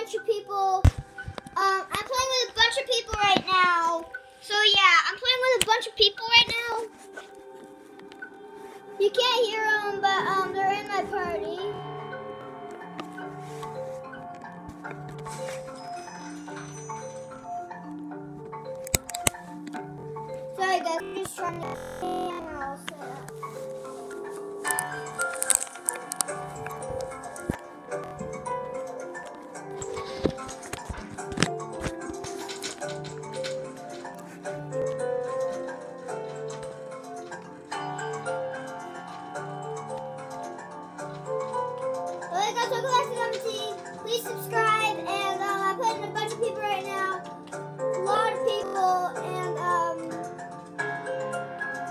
bunch of people. Um, I'm playing with a bunch of people right now. So yeah, I'm playing with a bunch of people right now. You can't hear them, but um, they're in my party. Sorry guys, I'm just trying to Back to Gummy Please subscribe, and um, I'm playing a bunch of people right now. A lot of people, and um,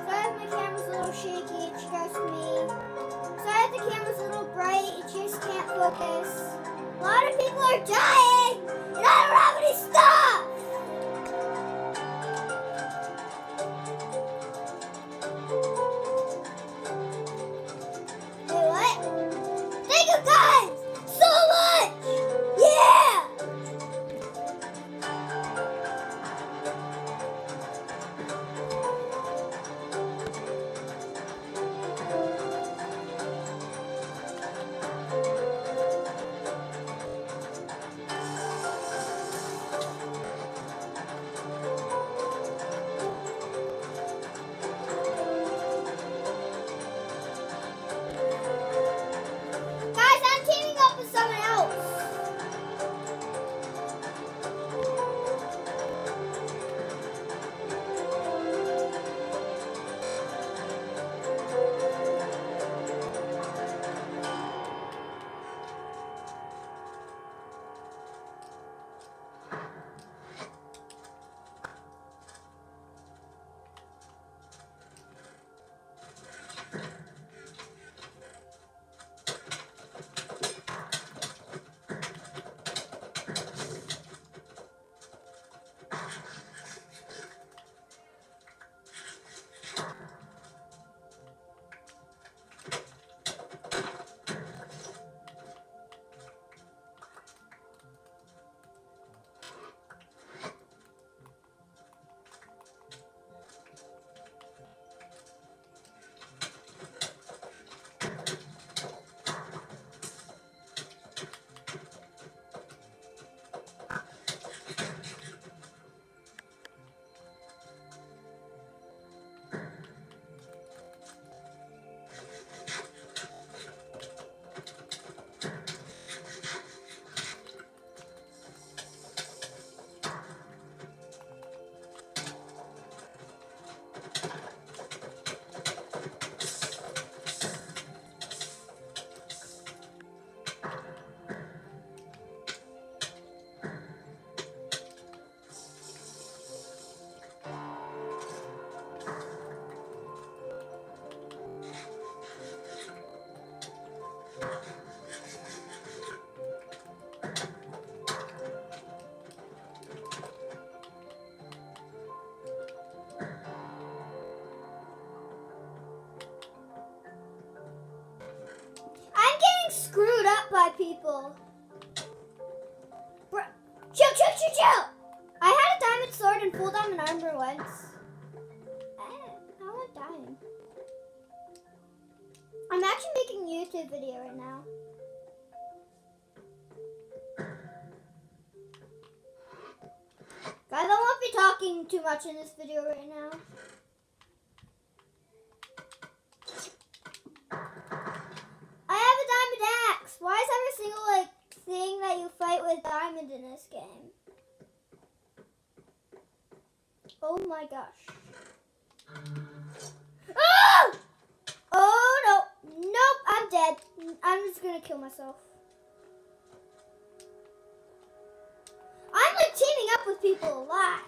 sorry if my camera's a little shaky. It's just me. Sorry if the camera's a little bright. It just can't focus. A lot of people are dying, and I don't have any stuff. By people. Bro, chill, chill, chill, chill. I had a diamond sword and full diamond armor once. Eh? I'm actually making a YouTube video right now. Guys, I won't be talking too much in this video right now. I have a diamond axe. Why is every single like thing that you fight with diamond in this game? Oh my gosh. Ah! Oh no. Nope, I'm dead. I'm just gonna kill myself. I'm like teaming up with people a lot.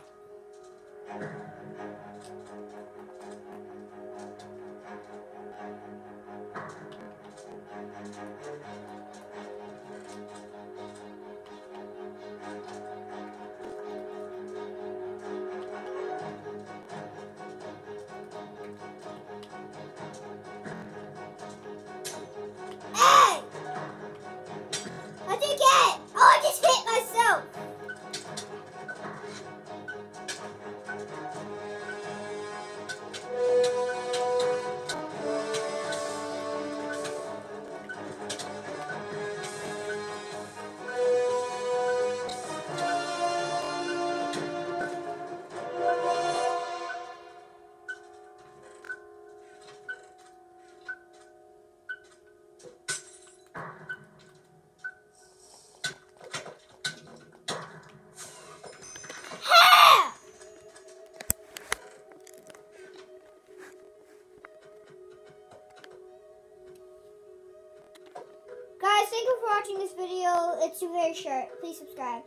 Watching this video. It's very short. Please subscribe.